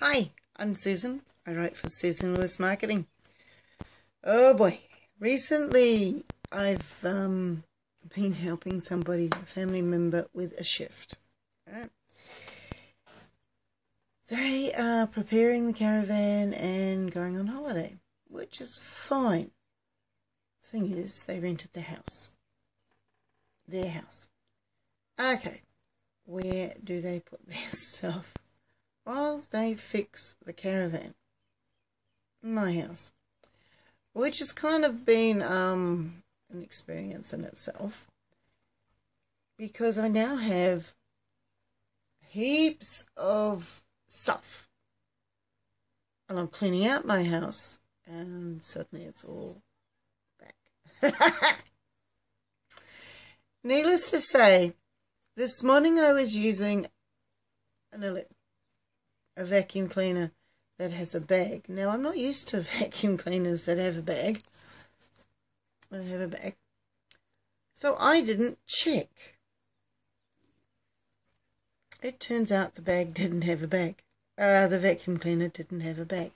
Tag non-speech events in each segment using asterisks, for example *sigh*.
Hi, I'm Susan. I write for Susan Lewis Marketing. Oh boy, recently I've um, been helping somebody, a family member, with a shift. They are preparing the caravan and going on holiday, which is fine. Thing is, they rented the house. Their house. Okay, where do they put *laughs* their stuff? While they fix the caravan. My house. Which has kind of been um, an experience in itself. Because I now have heaps of stuff. And I'm cleaning out my house. And suddenly it's all back. *laughs* Needless to say, this morning I was using an electric a vacuum cleaner that has a bag. Now, I'm not used to *laughs* vacuum cleaners that have a bag. I have a bag. So I didn't check. It turns out the bag didn't have a bag. Uh, the vacuum cleaner didn't have a bag.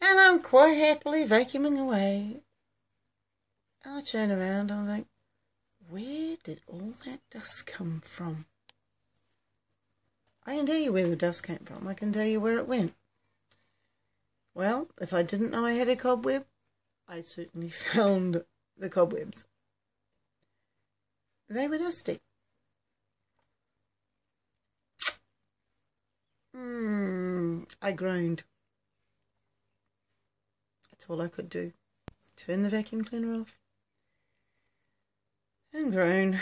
And I'm quite happily vacuuming away. And I turn around and I think, where did all that dust come from? I can tell you where the dust came from. I can tell you where it went. Well, if I didn't know I had a cobweb, I certainly *laughs* found the cobwebs. They were dusty. Hmm, I groaned. That's all I could do. Turn the vacuum cleaner off and groan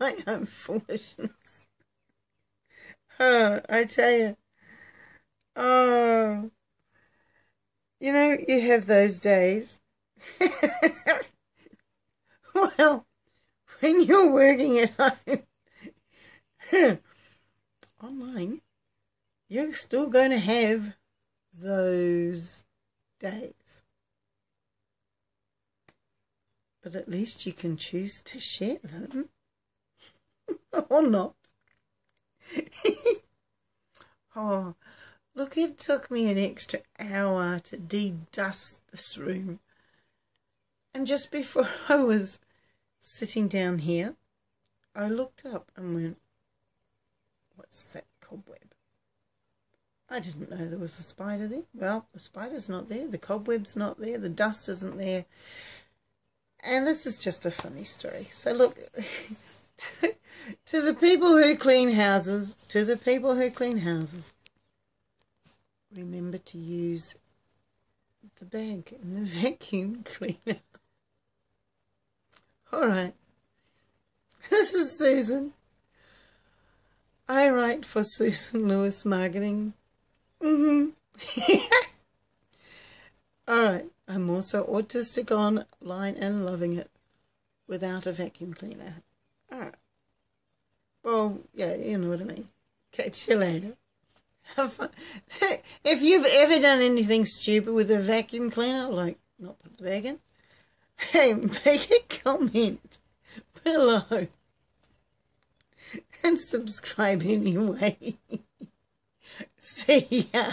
*laughs* my own foolishness. Oh, I tell you. Oh. You know, you have those days. *laughs* well, when you're working at home *laughs* online, you're still going to have those days. But at least you can choose to share them. *laughs* or not. *laughs* oh, look, it took me an extra hour to de-dust this room. And just before *laughs* I was sitting down here, I looked up and went, what's that cobweb? I didn't know there was a spider there. Well, the spider's not there, the cobweb's not there, the dust isn't there. And this is just a funny story. So look, *laughs* to the people who clean houses, to the people who clean houses, remember to use the bag and the *laughs* vacuum cleaner. All right. This is Susan. I write for Susan Lewis Marketing. Mm-hmm. *laughs* All right. I'm also autistic online and loving it without a vacuum cleaner. Well, yeah, you know what I mean. Catch you later. *laughs* If you've ever done anything stupid with a vacuum cleaner, like not put the bag in, hey, make a comment below and subscribe anyway. *laughs* See ya.